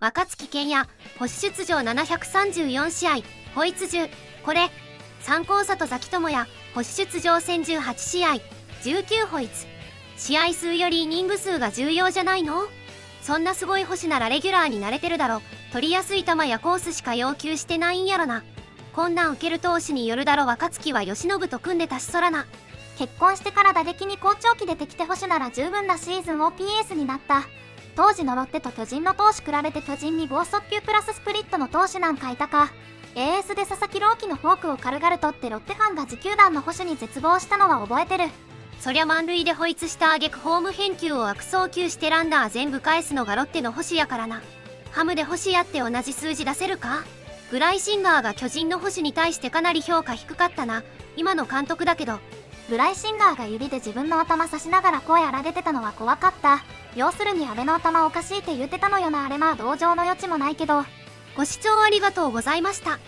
若月健也、星出場734試合、ホイツ10、これ、参考里崎智也、星出場1018試合、19ホイツ。試合数よりイニング数が重要じゃないの？そんなすごい星ならレギュラーになれてるだろ。取りやすい球やコースしか要求してないんやろな。こんなん受ける投手によるだろ若月は慶喜と組んでたしそらな。結婚してから打撃に好調期出てきて星なら十分なシーズン OPS になった。当時のロッテと巨人の投手比べて巨人に剛速球プラススプリットの投手なんかいたか。エースで佐々木朗希のフォークを軽々とってロッテファンが持球団の保守に絶望したのは覚えてる。そりゃ満塁でホイツした挙句ホーム返球を悪送球してランナー全部返すのがロッテの星やからな。ハムで星やって同じ数字出せるか？グライシンガーが巨人の星に対してかなり評価低かったな。今の監督だけど。ブライシンガーが指で自分の頭刺しながら声荒げてたのは怖かった。要するに安倍の頭おかしいって言ってたのよなあれまあ同情の余地もないけどご視聴ありがとうございました。